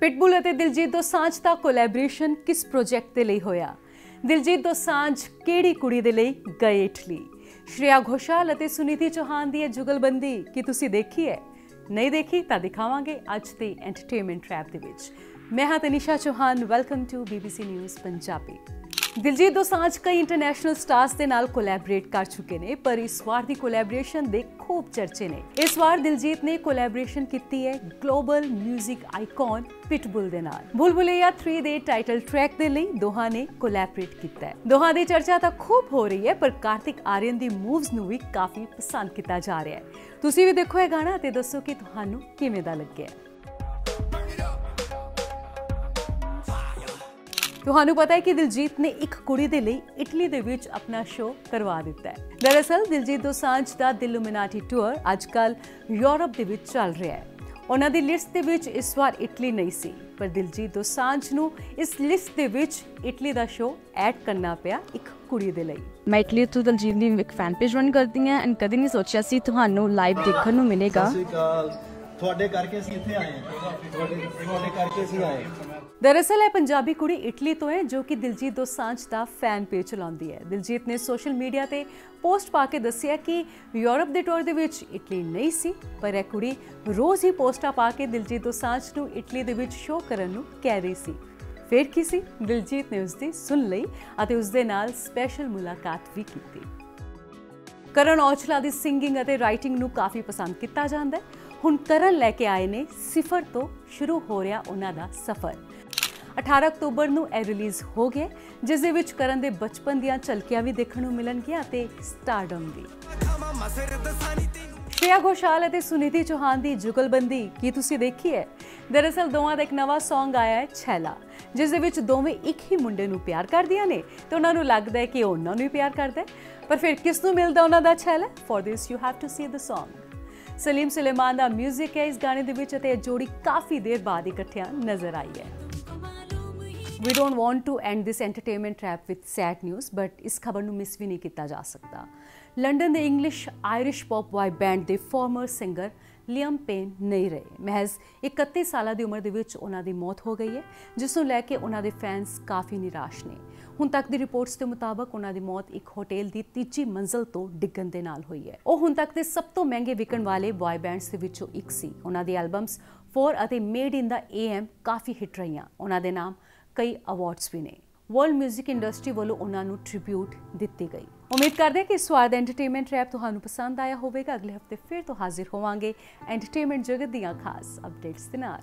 Pit bull ਅਤੇ ਦਿਲਜੀਤ ਦੋਸਾਂਝ ਦਾ collaboration ਕਿਸ ਪ੍ਰੋਜੈਕਟ ਦੇ ਲਈ ਹੋਇਆ? ਦਿਲਜੀਤ ਦੋਸਾਂਝ ਕਿਹੜੀ ਕੁੜੀ ਦੇ ਲਈ ਗਏ ਇਟਲੀ? ਸ਼੍ਰੇਆ ਘੋਸ਼ਾਲ ਅਤੇ ਸੁਨੀਤੀ ਚੌਹਾਨ ਦੀ ਇਹ ਜੁਗਲਬੰਦੀ ਕੀ ਤੁਸੀਂ ਦੇਖੀ ਹੈ? ਨਹੀਂ ਦੇਖੀ ਤਾਂ ਦਿਖਾਵਾਂਗੇ ਅੱਜ ਦੇ ਐਂਟਰਟੇਨਮੈਂਟ ਟ੍ਰੈਪ ਦੇ ਵਿੱਚ। ਮੈਂ ਹਾਂ Tanisha Chauhan welcome to BBC news Punjabi Diljit Dosanjh ਕਈ ਇੰਟਰਨੈਸ਼ਨਲ ਸਟਾਰਸ ਦੇ ਨਾਲ ਕੋਲੈਬੋਰੇਟ ਕਰ ਚੁੱਕੇ ਨੇ, ਪਰ ਇਸ ਵਾਰ ਦੀ ਕੋਲੈਬੋਰੇਸ਼ਨ ਦੇ ਖੂਬ ਚਰਚੇ ਨੇ। ਇਸ ਵਾਰ ਦਿਲਜੀਤ ਨੇ ਕੋਲੈਬੋਰੇਸ਼ਨ ਕੀਤੀ ਹੈ ਗਲੋਬਲ 뮤직 ਆਈਕਨ ਪਿਟਬੁਲ ਦੇ ਨਾਲ। ਬੁਲਬੁਲੇਆ 3 ਦੇ ਟਾਈਟਲ ਟਰੈਕ ਦੇ ਲਈ ਦੋਹਾਂ ਨੇ ਕੋਲੈਬੋਰੇਟ ਕੀਤਾ ਹੈ। ਦੋਹਾਂ ਦੀ ਚਰਚਾ ਤਾਂ ਖੂਬ ਹੋ ਰਹੀ ਹੈ, ਪਰ ਕਾਰਤਿਕ ਆਰੀਅਨ ਦੀ ਮੂਵਸ ਨੂੰ ਵੀ ਕਾਫੀ ਪਸੰਦ ਕੀਤਾ ਜਾ ਰਿਹਾ ਹੈ। ਤੁਸੀਂ ਵੀ ਦੇਖੋ ਇਹ ਗਾਣਾ ਤੇ ਦੱਸੋ ਕਿ ਤੁਹਾਨੂੰ ਕਿਵੇਂ ਦਾ ਲੱਗਿਆ ਤੁਹਾਨੂੰ ਪਤਾ ਹੈ ਕਿ ਦਿਲਜੀਤ ਨੇ ਇੱਕ ਕੁੜੀ ਦੇ ਲਈ ਇਟਲੀ ਦੇ ਵਿੱਚ ਆਪਣਾ ਸ਼ੋਅ ਕਰਵਾ ਦਿੱਤਾ ਹੈ। ਦਰਅਸਲ ਦਿਲਜੀਤ ਦੋਸਾਂਝ ਦਾ ਦਿਲੂਮਿਨਾਟੀ ਟੂਰ ਅੱਜਕੱਲ ਯੂਰਪ ਦੇ ਵਿੱਚ ਚੱਲ ਰਿਹਾ ਹੈ। ਉਹਨਾਂ ਦੀ ਲਿਸਟ ਦੇ ਵਿੱਚ ਇਸ ਵਾਰ ਇਟਲੀ ਨਹੀਂ ਸੀ ਪਰ ਦਿਲਜੀਤ ਦੋਸਾਂਝ ਨੂੰ ਇਸ ਲਿਸਟ ਦੇ ਵਿੱਚ ਇਟਲੀ ਦਾ ਸ਼ੋਅ ਐਡ ਕਰਨਾ ਪਿਆ ਇੱਕ ਕੁੜੀ ਦੇ ਲਈ। ਮੈਂ ਇਟਲੀ ਤੋਂ ਦਲਜੀਤ ਦੀ ਇੱਕ ਫੈਨ ਪੇਜ ਰਨ ਕਰਦੀ ਹਾਂ ਐਂਡ ਕਦੇ ਨਹੀਂ ਸੋਚਿਆ ਸੀ ਤੁਹਾਨੂੰ ਲਾਈਵ ਦੇਖਣ ਨੂੰ ਮਿਲੇਗਾ। ਤੁਹਾਡੇ ਕਰਕੇ ਅਸੀਂ ਇੱਥੇ ਆਏ ਹਾਂ। ਤੁਹਾਡੇ ਤੁਹਾਡੇ ਕਰਕੇ ਅਸੀਂ ਆਏ ਹਾਂ। ਦਰਅਸਲ ਇਹ ਪੰਜਾਬੀ ਕੁੜੀ ਇਟਲੀ ਤੋਂ ਹੈ ਜੋ ਕਿ ਦਿਲਜੀਤ ਦੋਸਾਂਝ ਦਾ ਫੈਨ ਪੇਜ ਚਲਾਉਂਦੀ ਹੈ। ਦਿਲਜੀਤ ਨੇ ਸੋਸ਼ਲ ਮੀਡੀਆ ਤੇ ਪੋਸਟ ਪਾ ਕੇ ਦੱਸਿਆ ਕਿ ਯੂਰਪ ਦੇ ਟੂਰ ਦੇ ਵਿੱਚ ਇਟਲੀ ਨਹੀਂ ਸੀ, ਪਰ ਇਹ ਕੁੜੀ ਰੋਜ਼ ਹੀ ਪੋਸਟਾਂ ਪਾ ਕੇ ਦਿਲਜੀਤ ਦੋਸਾਂਝ ਨੂੰ ਇਟਲੀ ਦੇ ਵਿੱਚ ਸ਼ੋਅ ਕਰਨ ਨੂੰ ਕਹਿ ਰਹੀ ਸੀ। ਫਿਰ ਕੀ ਸੀ? ਦਿਲਜੀਤ ਨੇ ਉਸ ਦੀ ਸੁਣ ਲਈ ਅਤੇ ਉਸ ਦੇ ਨਾਲ ਸਪੈਸ਼ਲ ਮੁਲਾਕਾਤ ਵੀ ਕੀਤੀ। ਕਰਨ ਔਜਲਾ ਦੀ ਸਿੰਗਿੰਗ ਅਤੇ ਰਾਈਟਿੰਗ ਨੂੰ ਕਾਫੀ ਪਸੰਦ ਕੀਤਾ ਜਾਂਦਾ ਹੈ। ਹੁਣ ਕਰਨ ਲੈ ਕੇ ਆਏ ਨੇ, ਸਿਫਰ ਤੋਂ ਸ਼ੁਰੂ ਹੋ ਰਿਹਾ ਉਹਨਾਂ ਦਾ ਸਫ਼ਰ। 18 ਅਕਤੂਬਰ ਨੂੰ ਇਹ ਰਿਲੀਜ਼ ਹੋ ਗਿਆ ਜਿਸ ਦੇ ਵਿੱਚ ਕਰਨ ਦੇ ਬਚਪਨ ਦੀਆਂ ਝਲਕੀਆਂ ਵੀ ਦੇਖਣ ਨੂੰ ਮਿਲਣਗੀਆਂ ਅਤੇ ਸਟਾਰਡਮ ਵੀ। ਸ਼੍ਰੇਆ ਘੋਸ਼ਾਲ ਅਤੇ ਸੁਨੀਤੀ ਚੌਹਾਨ ਦੀ ਜੁਗਲਬੰਦੀ, ਕੀ ਤੁਸੀਂ ਦੇਖੀ ਹੈ? ਦਰਅਸਲ ਦੋਵਾਂ ਦਾ ਇੱਕ ਨਵਾਂ Song ਆਇਆ ਹੈ, ਛੈਲਾ, ਜਿਸ ਦੇ ਵਿੱਚ ਦੋਵੇਂ ਇੱਕ ਹੀ ਮੁੰਡੇ ਨੂੰ ਪਿਆਰ ਕਰਦੀਆਂ ਨੇ ਤੇ ਉਹਨਾਂ ਨੂੰ ਲੱਗਦਾ ਹੈ ਕਿ ਉਹਨਾਂ ਨੂੰ ਹੀ ਪਿਆਰ ਕਰਦਾ ਹੈ। ਪਰ ਫਿਰ ਕਿਸ ਨੂੰ ਮਿਲਦਾ ਉਹਨਾਂ ਦਾ ਛੈਲਾ? For this you have to see the Song. Salim Sulaiman the music ਹੈ ਇਸ ਗਾਣੇ ਦੇ ਵਿੱਚ ਅਤੇ ਇਹ ਜੋੜੀ ਕਾਫੀ ਦੇਰ ਬਾਅਦ ਇਕੱਠਿਆਂ ਨਜ਼ਰ ਆਈ ਹੈ। We don't want to end this entertainment trap with sad news but ਇਸ ਖਬਰ ਨੂੰ ਮਿਸ ਵੀ ਨਹੀਂ ਕੀਤਾ ਜਾ ਸਕਦਾ ਲੰਡਨ ਦੇ English Irish pop boy band ਦੇ ਫਾਰਮਰ ਸਿੰਗਰ ਲਿਆਮ ਪੇਨ ਨਹੀਂ ਰਹੇ ਮਹਿਜ਼ 31 ਸਾਲਾਂ ਦੀ ਉਮਰ ਦੇ ਵਿੱਚ ਉਹਨਾਂ ਦੀ ਮੌਤ ਹੋ ਗਈ ਹੈ ਜਿਸ ਨੂੰ ਲੈ ਕੇ ਉਹਨਾਂ ਦੇ ਫੈਨਸ ਕਾਫੀ ਨਿਰਾਸ਼ ਨੇ ਹੁਣ ਤੱਕ ਦੀ ਰਿਪੋਰਟਸ ਦੇ ਮੁਤਾਬਕ ਉਹਨਾਂ ਦੀ ਮੌਤ ਇੱਕ ਹੋਟਲ ਦੀ ਤੀਜੀ ਮੰਜ਼ਲ ਤੋਂ ਡਿੱਗਣ ਦੇ ਨਾਲ ਹੋਈ ਹੈ ਉਹ ਹੁਣ ਤੱਕ ਦੇ ਸਭ ਤੋਂ ਮਹਿੰਗੇ ਵਿਕਣ ਵਾਲੇ ਬॉय ਬੈਂਡਸ ਦੇ ਵਿੱਚੋਂ ਇੱਕ ਸੀ ਉਹਨਾਂ ਦੀ ਐਲਬਮਸ 4 ਅਤੇ ਮੇਡ ਇਨ ਦਾ ਏਐਮ ਕਾਫੀ ਹਿੱਟ ਰਹੀਆਂ ਉਹਨਾਂ ਦੇ ਨਾਮ ਕਈ ਅਵਾਰਡਸ ਵੀ ਨੇ। ਵਰਲਡ 뮤직 ਇੰਡਸਟਰੀ ਵੱਲੋਂ ਉਹਨਾਂ ਨੂੰ ਟ੍ਰਿਬਿਊਟ ਦਿੱਤੀ ਗਈ। ਉਮੀਦ ਕਰਦੇ ਹਾਂ ਕਿ ਇਸ ਵਾਰ ਐਂਟਰਟੇਨਮੈਂਟ ਰੈਪ ਤੁਹਾਨੂੰ ਪਸੰਦ ਆਇਆ ਹੋਵੇਗਾ। ਅਗਲੇ ਹਫ਼ਤੇ ਫਿਰ ਤੋਂ ਹਾਜ਼ਰ ਹੋਵਾਂਗੇ ਐਂਟਰਟੇਨਮੈਂਟ ਜਗਤ ਦੀਆਂ ਖਾਸ ਅਪਡੇਟਸ ਦੇ ਨਾਲ।